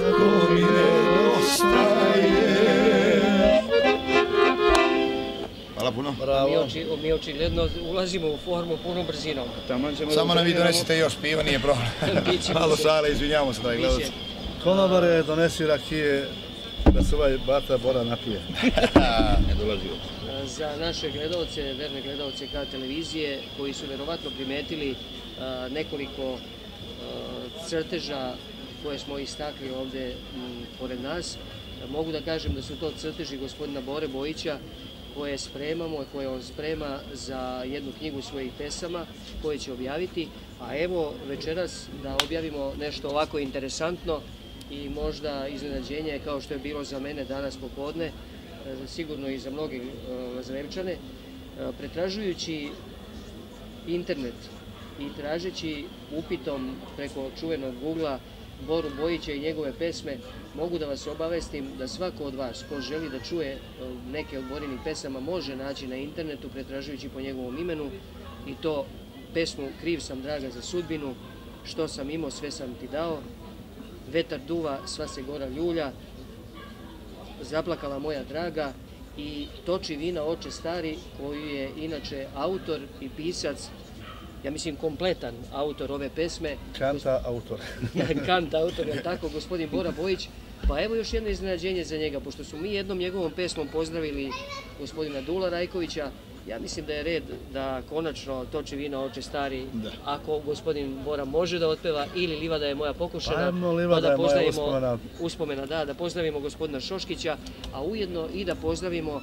tako mi nedostaje. Hvala puno. Mi, oči, mi očigledno ulazimo u formu punom brzinom. Samo nam vi donesite još piva, nije problem. Malo šale, izvinjamo se da je gledalci. Konobare, donesi rakije, da se ovaj bata Bora napije. ne dolazio. Za naše gledalce, verne gledalce kao televizije, koji su verovatno primetili nekoliko crteža koje smo istakli ovde mm, pored nas, mogu da kažem da su to crteži gospodina Bore Bojića, koje spremamo, koje on sprema za jednu knjigu svojih pesama koje će objaviti. A evo večeras da objavimo nešto ovako interesantno i možda iznenađenje kao što je bilo za mene danas popodne, e, sigurno i za mnogi lazarevčane, e, e, pretražujući internet i tražeći upitom preko čuvenog Google-a Boru Bojića i njegove pesme, mogu da vas obavestim da svako od vas ko želi da čuje e, neke od Borinih pesama može naći na internetu pretražujući po njegovom imenu i to pesmu Kriv sam draga za sudbinu, što sam imao sve sam ti dao, vetar duva, sva se gora ljulja, zaplakala moja draga i toči vina oče stari koju je inače autor i pisac ja mislim, kompletan autor ove pesme. Kanta autor. Kanta autor, je tako, gospodin Bora Bojić. Pa evo još jedno iznenađenje za njega, pošto su mi jednom njegovom pesmom pozdravili gospodina Dula Rajkovića, ja mislim da je red da konačno toči vina oče stari, ako gospodin Bora može da otpeva, ili Livada je moja pokušena, pa da pozdravimo uspomena. Da, da pozdravimo gospodina Šoškića, a ujedno i da pozdravimo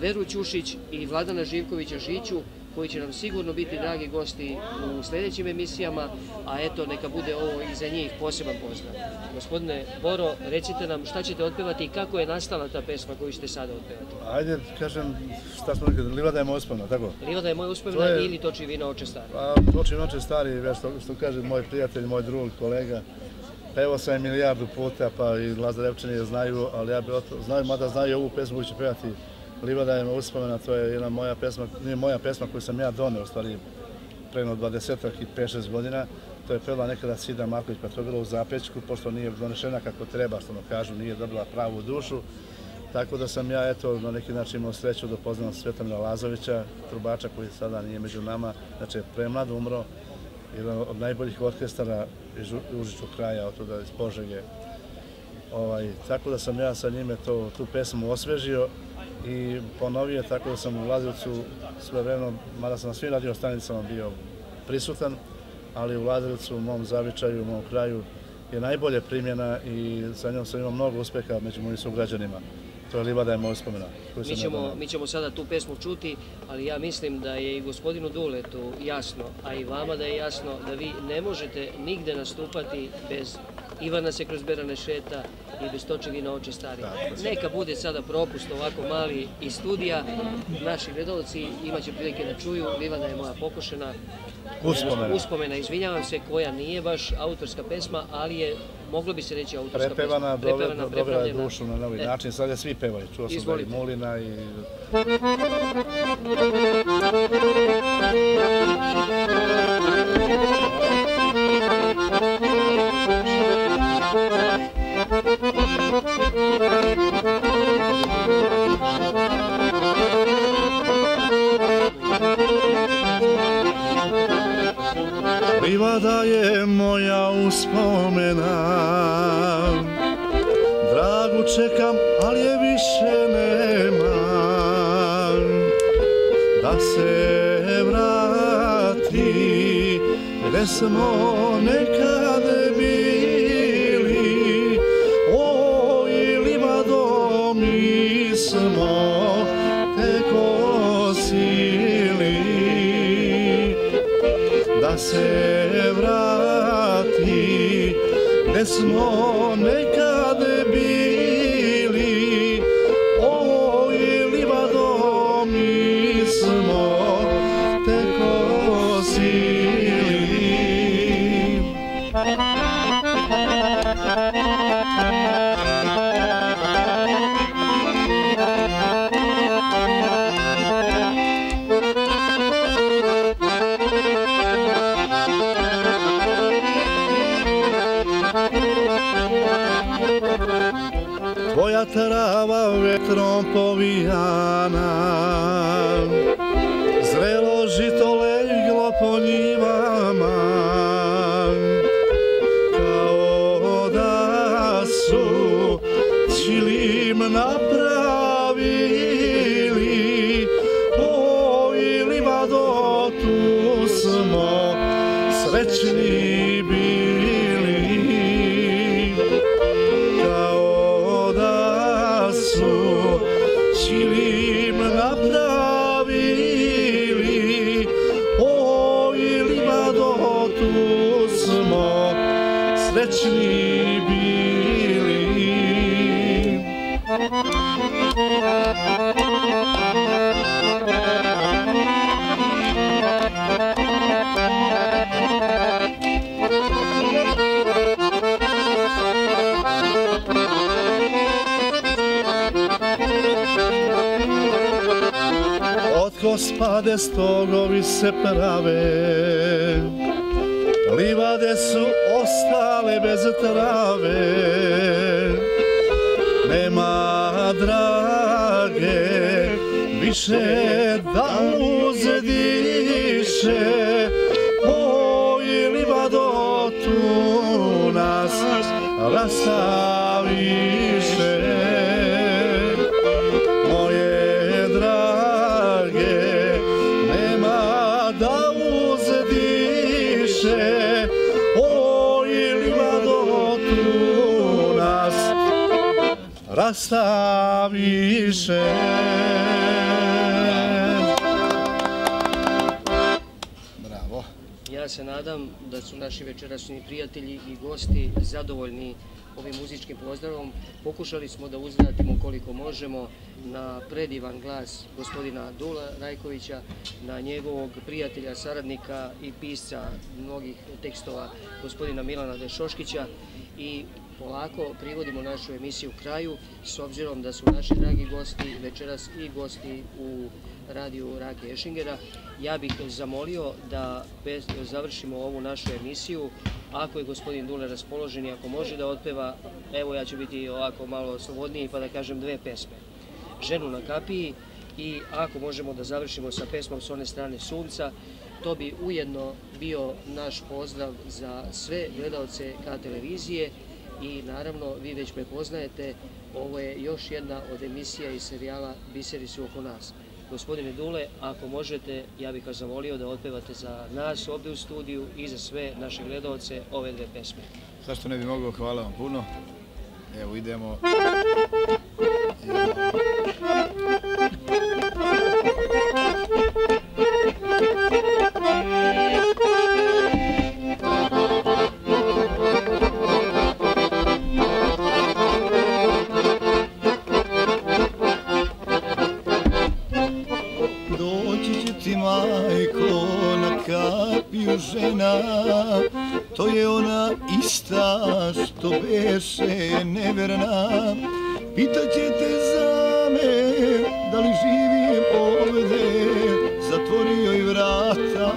Veru Ćušić i Vladana Živkovića Žiću, koji će nam sigurno biti dragi gosti u sljedećim emisijama, a eto, neka bude ovo i za njih poseban pozdrav. Gospodine Boro, recite nam šta ćete otpevati i kako je nastala ta pesma koju ćete sada otpevati? Ajde, kažem, šta smo rekli, Livada je moja uspomena, tako? Livada je moja uspomena ili Toči vino oče stari? Pa, Toči vino oče stari, što, što kaže moj prijatelj, moj drug, kolega, Pevao sam je milijardu puta, pa i Lazarevčani je znaju, ali ja bi znaju, mada znaju ovu pesmu koju će pevati Livada je uspomena, to je jedna moja pesma, nije moja pesma koju sam ja donio, u stvari, preno 20 i 5-6 godina. To je pela nekada Sida Marković, pa to je bilo u Zapečku, pošto nije donešena kako treba, što ono kažu, nije dobila pravu dušu. Tako da sam ja, eto, na neki način imao sreću da poznam Svetomira Lazovića, trubača koji sada nije među nama, znači je premlad umro, jedan od najboljih orkestara iz Užičkog kraja, od tuda iz Požege. Ovaj, tako da sam ja sa njime to, tu pesmu osvežio i ponovio tako da sam u Lazivcu sve vremeno, mada sam na svim radio stanicama bio prisutan, ali u Lazivcu, u mom zavičaju, u mom kraju, je najbolje primjena i sa njom sam imao mnogo uspeha među mojim sugrađanima. To je Livada je moj spomena. Mi ćemo, mi ćemo sada tu pesmu čuti, ali ja mislim da je i gospodinu Duletu jasno, a i vama da je jasno da vi ne možete nigde nastupati bez Ivana se kroz Berane šeta i bez točevi na oči stari. Neka bude sada propust ovako mali iz studija. Naši gledalci imaće prilike da čuju. Livana je moja pokušena. Uspomena. Uspomena, izvinjavam se, koja nije baš autorska pesma, ali je moglo bi se reći autorska prepevana, pesma. Prepevana, dobila je dušu na novi e. način. Sad je svi pevaju. Čuo sam da i Mulina i... Je moja uspomena. Dragu čekam, ali je više nema. Da se vrati Gde smo nekad bili. Oj, Livado, mi smo se vrati Es nur ein Trava vetrom povijana Zrelo žito leglo po njivama Kao da su čilim napravili O ili tu smo srećni srećni bili. Od kospade stogovi se prave. Livade su ostale bez trave. Nema drage više da uzdiše Oj livado tu nas rastaviše rastaviše. Bravo. Ja se nadam da su naši večerašnji prijatelji i gosti zadovoljni ovim muzičkim pozdravom. Pokušali smo da uzvratimo koliko možemo na predivan glas gospodina Dula Rajkovića, na njegovog prijatelja, saradnika i pisca mnogih tekstova gospodina Milana Dešoškića i polako privodimo našu emisiju kraju s obzirom da su naši dragi gosti večeras i gosti u radiju Rake Ešingera. Ja bih zamolio da bez, završimo ovu našu emisiju. Ako je gospodin Dule raspoložen i ako može da otpeva, evo ja ću biti ovako malo slobodniji pa da kažem dve pesme. Ženu na kapiji i ako možemo da završimo sa pesmom s one strane sunca, to bi ujedno bio naš pozdrav za sve gledalce K televizije i naravno vi već me poznajete, ovo je još jedna od emisija i serijala Biseri su oko nas. Gospodine Dule, ako možete, ja bih vas zamolio da otpevate za nas ovdje u studiju i za sve naše gledalce ove dve pesme. Zašto ne bi mogao, hvala vam puno. Evo idemo. Doći će ti majko na kapiju žena, to je ona ista što beše neverna. Pitaće te za me, da li živim ovde, zatvori joj vrata,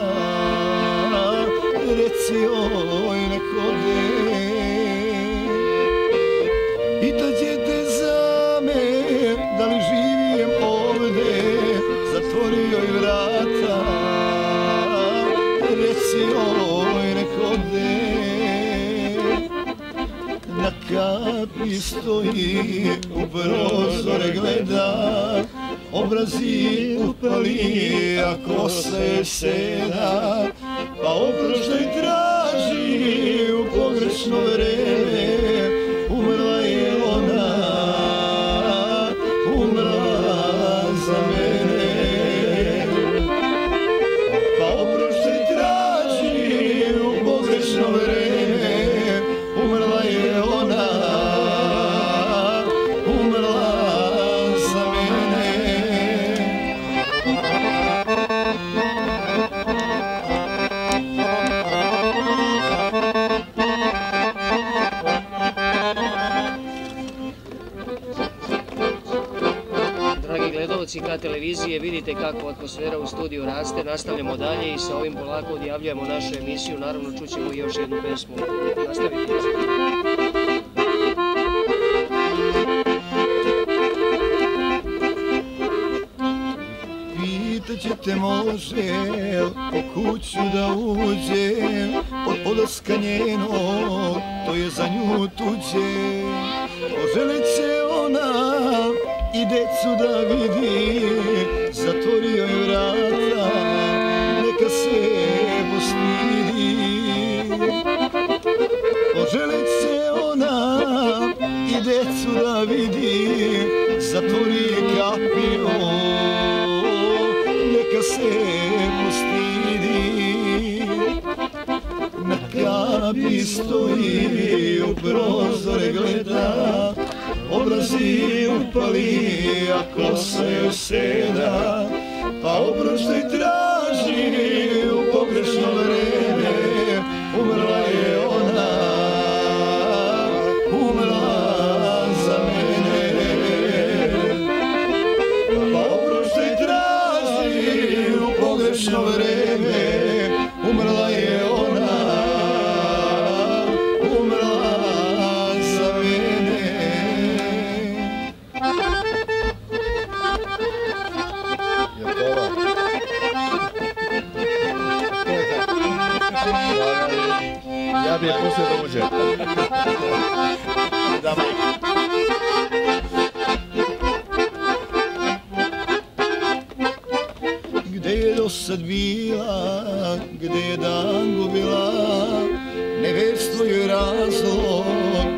reci joj neko kapi stoji, u prozore gleda, obrazi upali, a kose seda, pa obrožaj traži u pogrešno vreme, Beogradska televizije, vidite kako atmosfera u studiju raste, nastavljamo dalje i sa ovim polako odjavljujemo našu emisiju, naravno čućemo još jednu pesmu. Nastavite. Pitaće te može, po kuću da uđe, od podoska njeno, to je za nju tuđe. Poželeće i decu da vidi, zatvorio je vrata, neka se postidi. Poželit se ona i decu da vidi, zatvori kapio, neka se postidi. Na kapi stoji, u prozore gleda, obrazi upali, a kosa joj seda, pa oproštaj traži Ja bi je pustio da uđe. Dama. Gde je do sad bila, gde je dan gubila, neverstvo je razlog,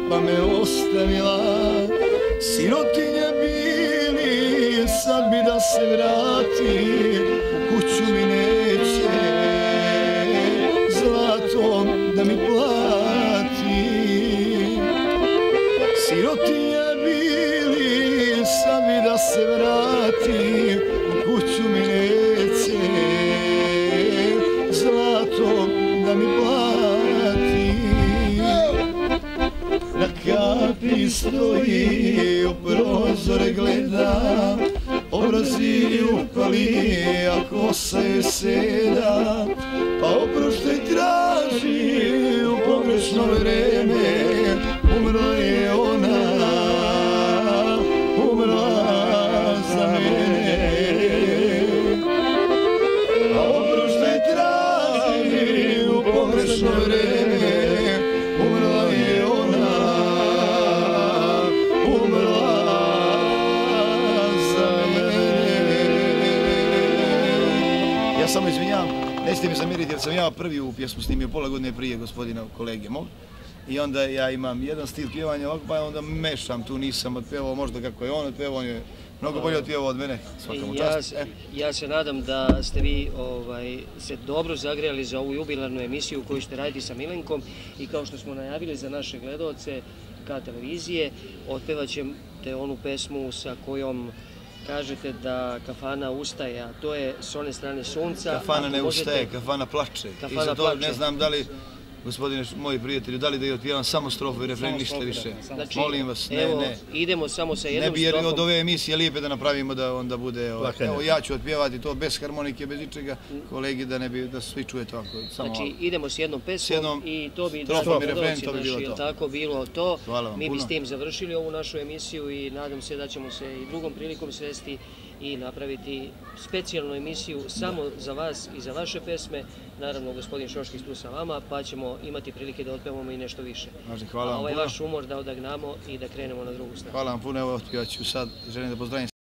pa me ostavila. Sirotinja bili, sad bi da se vrati, u kuću obrazi upali, a kosa je seda, pa oproštaj traži u pogrešno vreme, samo izvinjam, nećete mi zamiriti jer sam ja prvi u pjesmu snimio pola godine prije gospodina kolege mog. I onda ja imam jedan stil pjevanja ovako, pa onda mešam, tu nisam otpevao možda kako je on otpevao, on je mnogo bolje otpevao od mene, svaka mu Ja, čast. se- ja se nadam da ste vi ovaj, se dobro zagrijali za ovu jubilarnu emisiju koju ćete raditi sa Milenkom i kao što smo najavili za naše gledalce ka televizije, otpevat ćete onu pesmu sa kojom kažete da kafana ustaje, a to je s one strane sunca. Kafana ne možete- ustaje, kafana plače. I Kafana za to plače. ne znam da li, gospodine, moji prijatelji, da li da je otpjevam samo strofu i refren, ništa više. Znači, Molim vas, ne, evo, ne. idemo samo sa Ne jednom bi jer strofom. od ove emisije lijepe da napravimo da onda bude, ovaj, evo ja ću otpjevati to bez harmonike, bez ničega, kolegi da ne bi, da svi čujete ovako, samo Znači, ovako. idemo s jednom pesmom jednom i to bi strofom i refren, to bi bilo jel to. tako bilo to. Hvala vam Mi bi puno. s tim završili ovu našu emisiju i nadam se da ćemo se i drugom prilikom sresti i napraviti specijalnu emisiju samo za vas i za vaše pesme. Naravno, gospodin Šoškić tu sa vama, pa ćemo imati prilike da otpevamo i nešto više. Znači, hvala A vam ovaj puno. vaš umor da odagnamo i da krenemo na drugu stranu. Hvala vam puno, evo otpjevat ću sad, želim da pozdravim